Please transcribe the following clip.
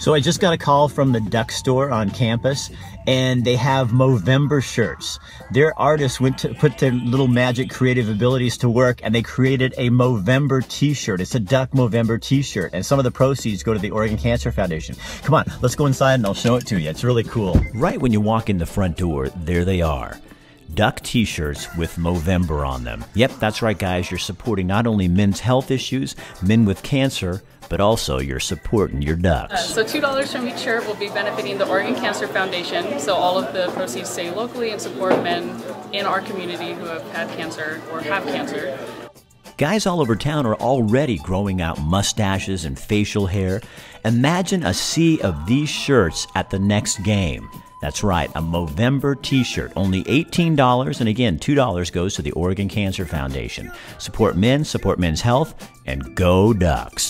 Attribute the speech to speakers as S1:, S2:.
S1: So I just got a call from the Duck Store on campus, and they have Movember shirts. Their artists went to put their little magic creative abilities to work, and they created a Movember T-shirt. It's a Duck Movember T-shirt, and some of the proceeds go to the Oregon Cancer Foundation. Come on, let's go inside, and I'll show it to you. It's really cool.
S2: Right when you walk in the front door, there they are. Duck t shirts with Movember on them. Yep, that's right, guys. You're supporting not only men's health issues, men with cancer, but also you're supporting your ducks. Uh,
S3: so $2 from each shirt will be benefiting the Oregon Cancer Foundation. So all of the proceeds stay locally and support men in our community who have had cancer or have cancer.
S2: Guys all over town are already growing out mustaches and facial hair. Imagine a sea of these shirts at the next game. That's right, a Movember t shirt, only $18, and again, $2 goes to the Oregon Cancer Foundation. Support men, support men's health, and go Ducks.